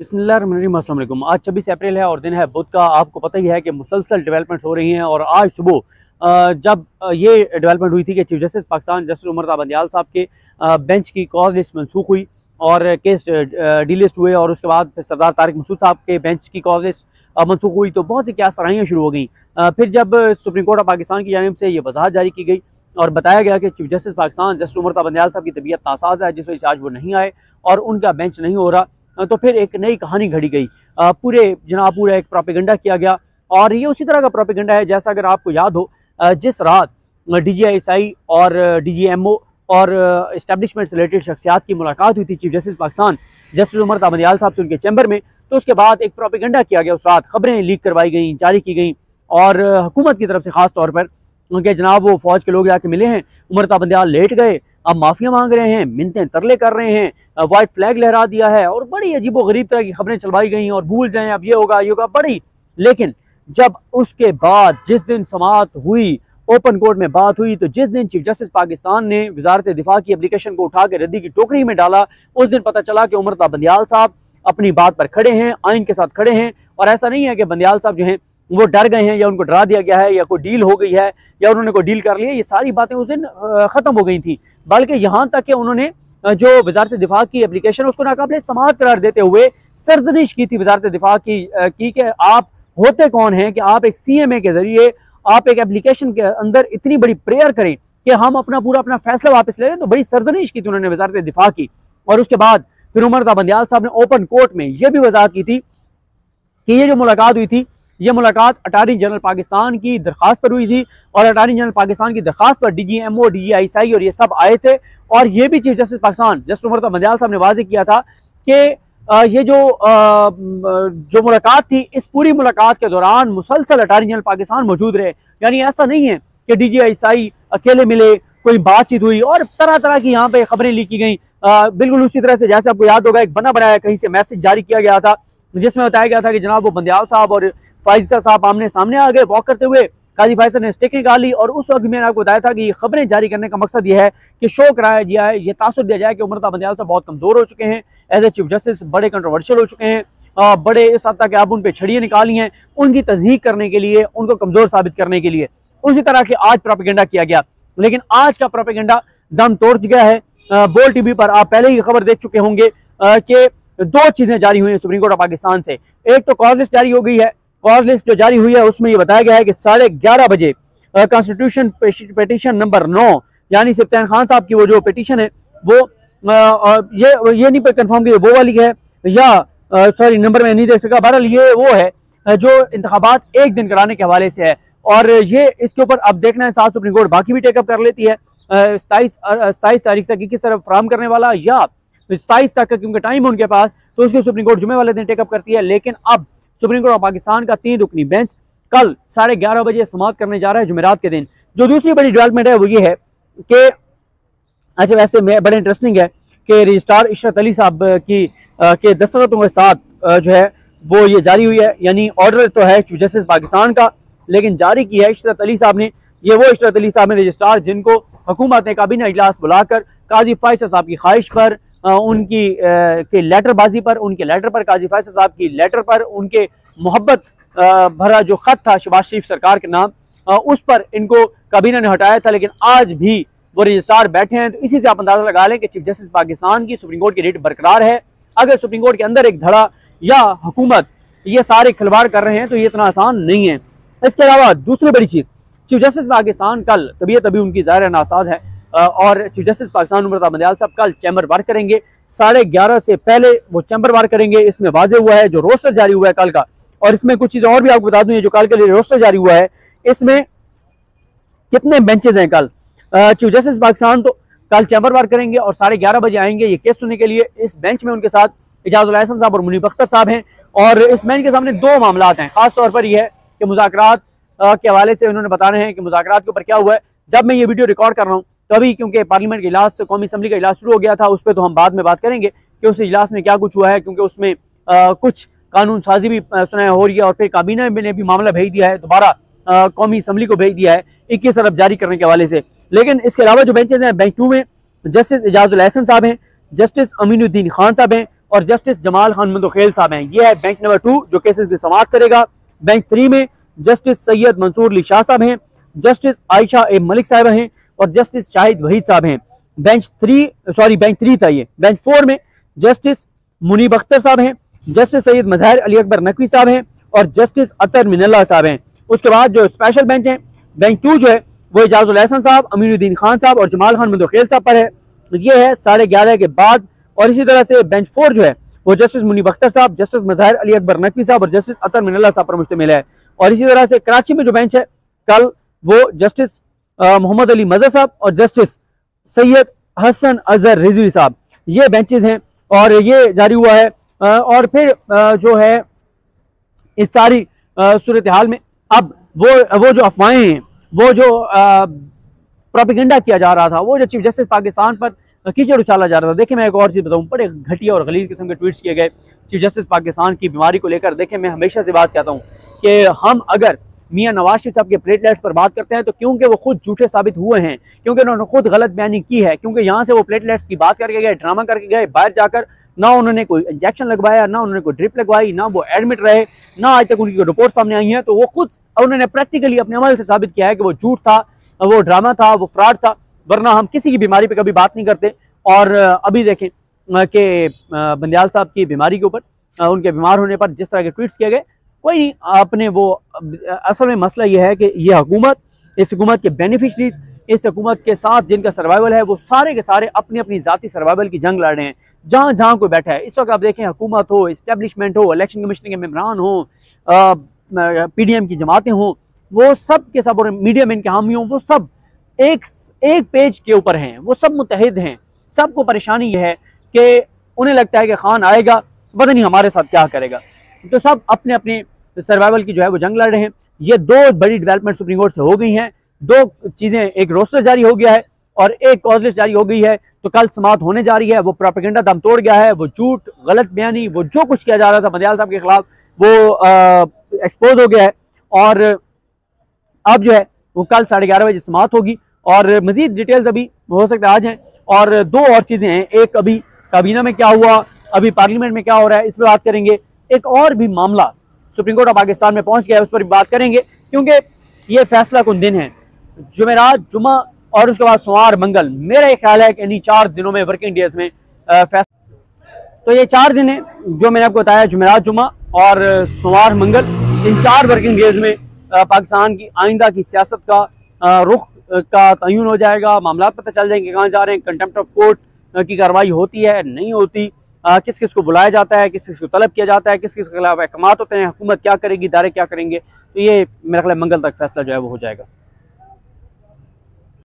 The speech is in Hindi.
बसमीम आज छब्बीस अप्रैल है और दिन है बुध का। आपको पता ही है कि मुसलसल डेवलपमेंट्स हो रही हैं और आज सुबह जब ये डेवलपमेंट हुई थी कि chief justice Pakistan justice Umar Bandial साहब के बेंच की कॉज लिस्ट मनसूख हुई और केस डीलिस्ट हुए और उसके बाद सरदार तारिक मसूद साहब के बेंच की कॉज लिस्ट मनसूख हुई। तो बहुत सी क्या सराहियाँ शुरू हो गई। फिर जब सुप्रीम कोर्ट ऑफ़ पाकिस्तान की जानब से ये वजाहत जारी की गई और बताया गया कि chief justice Pakistan justice Umar Bandial साहब की तबीयत नासाज है, जिस वजह से आज वो नहीं आए और उनका बेंच नहीं हो रहा तो फिर एक नई कहानी घड़ी गई। पूरे जना पूरा एक प्रोपेगेंडा किया गया और ये उसी तरह का प्रोपेगेंडा है जैसा अगर आपको याद हो जिस रात डी और डी जी एम ओ और इस्टेब्लिशमेंट से रिलेटेड शख्सियात की मुलाकात हुई थी chief justice Pakistan justice Umar तामदयाल साहब से उनके चैम्बर में तो उसके बाद एक प्रोपेगेंडा किया गया। उस रात खबरें लीक करवाई गई, जारी की गई और हुकूमत की तरफ़ से ख़ास तौर पर, उनके जनाब वो फौज के लोग जाके मिले हैं। उमर ताबंदयाल लेट गए अब माफिया मांग रहे हैं, मिनते तरले कर रहे हैं व्हाइट फ्लैग लहरा दिया है और बड़ी अजीबो गरीब तरह की खबरें चलवाई गई हैं और भूल जाएँ अब ये होगा ये होगा, बड़ी। लेकिन जब उसके बाद जिस दिन समात हुई ओपन कोर्ट में बात हुई तो जिस दिन चीफ जस्टिस पाकिस्तान ने वजारत दिफा की एप्लीकेशन को उठा के रद्दी की टोकरी में डाला, उस दिन पता चला कि उमरता बंदियाल साहब अपनी बात पर खड़े हैं, आइन के साथ खड़े हैं और ऐसा नहीं है कि बंदियाल साहब जो हैं, वो डर गए हैं या उनको डरा दिया गया है या कोई डील हो गई है या उन्होंने कोई डील कर लिया ये सारी बातें उस दिन ख़त्म हो गई थी। बल्कि यहाँ तक कि उन्होंने जो वजारत दिफा की एप्लीकेशन उसको नाकाबले समात करार देते हुए सरजनिश की थी वजारत दिफा की की कि आप होते कौन हैं कि आप एक सी एम ए के ज़रिए आप एक एप्लीकेशन के अंदर इतनी बड़ी प्रेयर करें कि हम अपना पूरा अपना फैसला वापस ले लें तो बड़ी सरजनिश की थी उन्होंने वजारत दिफा की। और उसके बाद फिर उमर बंदियाल साहब ने ओपन कोर्ट में यह भी वजाहत की थी कि ये जो मुलाकात हुई थी ये मुलाकात अटारनी जनरल पाकिस्तान की दरख्वास्त पर हुई थी और अटारनी जनरल पाकिस्तान की दरख्वास्त पर D G M O D G I C और ये सब आए थे। और ये भी chief justice Pakistan justice Umar Bandial साहब ने वाजे किया था कि ये जो जो मुलाकात थी, इस पूरी मुलाकात के दौरान मुसलसल अटारनी जनरल पाकिस्तान मौजूद रहे। यानी ऐसा नहीं है कि डी जी आई आई अकेले मिले, कोई बातचीत हुई और तरह तरह की यहाँ पे खबरें लिखी गई। बिल्कुल उसी तरह से जैसे आपको याद होगा, एक बना बनाया कहीं से मैसेज जारी किया गया था, जिसमें बताया गया था कि जनाब वो बंदयाल साहब और फाइजा साहब आमने सामने आ गए। वॉक करते हुए काजी फैसल ने स्टिक निकाली और उस वक्त मैंने आपको बताया था कि ये खबरें जारी करने का मकसद ये है कि शो कराया जाए ये तासर दिया जाए कि उमरता बंदयाल साहब बहुत कमज़ोर हो चुके हैं। एज ए चीफ जस्टिस बड़े कंट्रोवर्शियल हो चुके हैं। बड़े इस हद तक आप उन पर छड़ियाँ निकाली हैं उनकी तस्दीक करने के लिए, उनको कमज़ोर साबित करने के लिए। उसी तरह के आज प्रोपेगेंडा किया गया। लेकिन आज का प्रोपेगेंडा दम तोड़ गया है। बोल टीवी पर आप पहले ही खबर देख चुके होंगे कि दो चीज़ें जारी हुई हैं सुप्रीम कोर्ट ऑफ़ पाकिस्तान से। एक तो कॉज लिस्ट जारी हो गई है कॉज लिस्ट जो जारी हुई है उसमें ये बताया गया है कि साढ़े ग्यारह बजे कॉन्स्टिट्यूशन पेटिशन नंबर नौ यानी सिप्तान खान साहब की वो जो पिटिशन है वो आ, ये ये नहीं कंफर्म की वो वाली है या सॉरी नंबर में नहीं देख सका बहरहाल ये वो है जो इंतबात एक दिन कराने के हवाले से है और ये इसके ऊपर अब देखना है साथ सुप्रीम कोर्ट बाकी भी टेकअप कर लेती है सताईस सताईस तारीख तक किस तरफ़ फ्राहम करने वाला या सताईस तक क्योंकि टाइम उनके पास तो उसके सुप्रीम कोर्ट जुमे वाले दिन टेकअप करती है लेकिन अब सुप्रीम कोर्ट ऑफ़ पाकिस्तान का तीन रुकनी बेंच कल साढ़े ग्यारह बजे समाप्त करने जा रहा है जुमेरात के दिन। जो दूसरी बड़ी डेवलपमेंट है वो ये है कि अच्छा वैसे बड़े इंटरेस्टिंग है कि रजिस्ट्रार इशरत अली साहब की आ, के दस्तखतों के साथ जो है वो ये जारी हुई है। यानी ऑर्डर तो है चीफ जस्टिस पाकिस्तान का लेकिन जारी की है इशरत अली साहब ने। ये वो इशरत अली साहब ने रजिस्ट्रार जिनको हुकूमत ने काबीना इजलास बुलाकर काजी फाइसा साहब की ख्वाहिश पर उनकी के लेटरबाजी पर, उनके लेटर पर काजी फैसल साहब की लेटर पर उनके मोहब्बत भरा जो ख़त था शबाज शरीफ सरकार के नाम उस पर इनको कबीना ने हटाया था, लेकिन आज भी वो रजिस्ट्रार बैठे हैं। तो इसी से आप अंदाज़ा लगा लें कि चीफ जस्टिस पाकिस्तान की सुप्रीम कोर्ट की रेट बरकरार है। अगर सुप्रीम कोर्ट के अंदर एक धड़ा या हुकूमत ये सारे खिलवाड़ कर रहे हैं तो ये इतना आसान नहीं है। इसके अलावा दूसरी बड़ी चीज़, चीफ जस्टिस पाकिस्तान कल तबीयत अभी उनकी ज़ाहिर नासाज है। और चीफ जस्टिस पाकिस्तान उमर बंदयाल साहब कल चैम्बर वार करेंगे। साढ़े ग्यारह से पहले वो चैम्बर वार करेंगे। इसमें वाजे हुआ है, जो रोस्टर जारी हुआ है कल का। और इसमें कुछ चीज़ और भी आपको बता दूँ जो कल के लिए रोस्टर जारी हुआ है, इसमें कितने बेंचेज हैं कल? चीफ जस्टिस पाकिस्तान तो कल चैम्बर वार करेंगे और साढ़े ग्यारह बजे आएँगे ये केस सुनने के लिए। इस बेंच में उनके साथ इजाजुल हसन साहब और मुनीब अख्तर साहब हैं। और इस बेंच के सामने दो मामला हैं। खासतौर पर यह है कि मुजाकर के हवाले से उन्होंने बता रहे हैं कि मुजाकर के ऊपर क्या हुआ है। जब मैं ये वीडियो रिकॉर्ड कर रहा हूँ तो अभी क्योंकि पार्लियामेंट के इजलास कौमी असम्बली का इजलास शुरू हो गया था उस पर तो हम बाद में बात करेंगे कि उस इजलास में क्या कुछ हुआ है क्योंकि उसमें आ, कुछ कानून साजी भी सुनाया हो रही है और फिर काबीना ने भी मामला भेज दिया है दोबारा कौमी असम्बली को भेज दिया है इक्कीस अरब जारी करने के हवाले से। लेकिन इसके अलावा जो बेंचेज हैं बैंक टू में जस्टिस एजाजुल एहसन साहब हैं जस्टिस अमीनुद्दीन खान साहब हैं और जस्टिस जमाल खान मंदोखेल साहब हैं। ये है बेंच नंबर टू जो केसेस की समाप्त करेगा। बेंच थ्री में जस्टिस सैयद मंसूर अली शाह साहब हैं जस्टिस आयशा ए मलिक साहब हैं और जस्टिस शाहिद वहीद साहब हैं। Bench three, sorry, bench three था ये। बेंच फोर में जस्टिस मुनीब अख्तर साहब हैं, जस्टिस सैयद मजहर अली अकबर नकवी साहब हैं और जस्टिस अतर मिनल्ला साहब हैं। उसके बाद जो स्पेशल बेंच हैं, बेंच टू जो है, वो एजाजुल हसन साहब, अमीनुद्दीन खान साहब और जमाल खान मंदोखेल साहब पर है। ये है साढ़े ग्यारह के बाद और इसी तरह से बेंच फोर जो है, वो जस्टिस मुनीब अख्तर साहब, जस्टिस मजहर अली अकबर नकवी साहब और जस्टिस अतर मिनल्ला साहब पर मुश्तमिल है। और इसी तरह से कराची में जो बेंच है, कल वो जस्टिस मोहम्मद अली मजर साहब और जस्टिस सैयद हसन अजहर रिजवी साहब। ये बेंचेस हैं और ये जारी हुआ है। और फिर जो है, इस सारी सूरत हाल में अब वो वो जो अफवाहें हैं, वो जो प्रोपिगेंडा किया जा रहा था, वो जो चीफ जस्टिस पाकिस्तान पर कीचड़ उछाला जा रहा था, देखिए मैं एक और चीज़ बताऊँ, बड़े घटिया और गलीज किस्म के ट्वीट्स किए गए। चीफ जस्टिस पाकिस्तान की बीमारी को लेकर देखें मैं हमेशा से बात कहता हूँ कि हम अगर मियाँ नवाज़ शरीफ साहब के प्लेटलेट्स पर बात करते हैं तो क्योंकि वो खुद झूठे साबित हुए हैं, क्योंकि उन्होंने खुद गलत बयानी की है, क्योंकि यहाँ से वो प्लेटलेट्स की बात करके गए ड्रामा करके गए, बाहर जाकर ना उन्होंने कोई इंजेक्शन लगवाया, ना उन्होंने कोई ड्रिप लगवाई, ना वो एडमिट रहे, ना आज तक उनकी रिपोर्ट सामने आई है तो वो खुद उन्होंने प्रैक्टिकली अपने अमल से साबित किया है कि वो झूठ था, वो ड्रामा था, वो फ्रॉड था, वरना हम किसी की बीमारी पर कभी बात नहीं करते। और अभी देखें कि बंदयाल साहब की बीमारी के ऊपर उनके बीमार होने पर जिस तरह के ट्वीट्स किए गए कोई नहीं अपने वो, असल में मसला ये है कि ये हुकूमत, इस हुकूमत के बेनिफिशरीज इस हुकूमत के साथ जिनका सर्वाइवल है, वो सारे के सारे अपनी अपनी ज़ाती सर्वाइवल की जंग लड़ रहे हैं। जहाँ जहाँ कोई बैठा है, इस वक्त आप देखें, हुकूमत हो इस्टेब्लिशमेंट हो इलेक्शन कमीशन के मेम्बरान हो पी डी एम की जमातें हों, वो सब के सब और मीडिया में इनके हामी हों, वो सब एक एक पेज के ऊपर हैं, वो सब मुतहद हैं। सबको परेशानी ये है कि उन्हें लगता है कि खान आएगा पता नहीं हमारे साथ क्या करेगा। तो सब अपने अपने सर्वाइवल की जो है वो जंग लड़ रहे हैं। ये दो बड़ी डेवलपमेंट सुप्रीम कोर्ट से हो गई हैं। दो चीज़ें, एक रोस्टर जारी हो गया है और एक कॉज लिस्ट जारी हो गई है। तो कल समाप्त होने जा रही है। वो प्रोपेगेंडा दम तोड़ गया है। वो झूठ, गलत बयानी, वो जो कुछ किया जा रहा था मदयाल साहब के खिलाफ, वो एक्सपोज हो गया है। और अब जो है वो कल साढ़े ग्यारह बजे समाप्त होगी। और मजीद डिटेल्स अभी हो सकता है आज हैं। और दो और चीज़ें हैं। एक अभी काबीना में क्या हुआ, अभी पार्लियामेंट में क्या हो रहा है, इस पर बात करेंगे। एक और भी मामला सुप्रीम कोर्ट ऑफ़ पाकिस्तान में पहुँच गया है, उस पर भी बात करेंगे, क्योंकि ये फैसला कौन दिन है? जुमेरात, जुमा और उसके बाद सोमवार, मंगल। मेरा ख्याल है कि इन चार दिनों में वर्किंग डेज़ में फैसला तो ये चार दिन है जो मैंने आपको बताया, जुमेरात, जुमा और सोमवार, मंगल। इन चार वर्किंग डेज़ में पाकिस्तान की आइंदा की सियासत का रुख का तयन हो जाएगा मामला पता चल जाएँगे कहाँ जा रहे हैं। कंटेम्प्ट ऑफ़ कोर्ट की कार्रवाई होती है, नहीं होती। किस किस को बुलाया जाता है, किस किस को तलब किया जाता है, किस किस के खिलाफ अहकाम होते हैं, हुकूमत क्या करेगी, इदारे क्या करेंगे? तो ये मेरा ख्याल मंगल तक फैसला जो है वो हो जाएगा।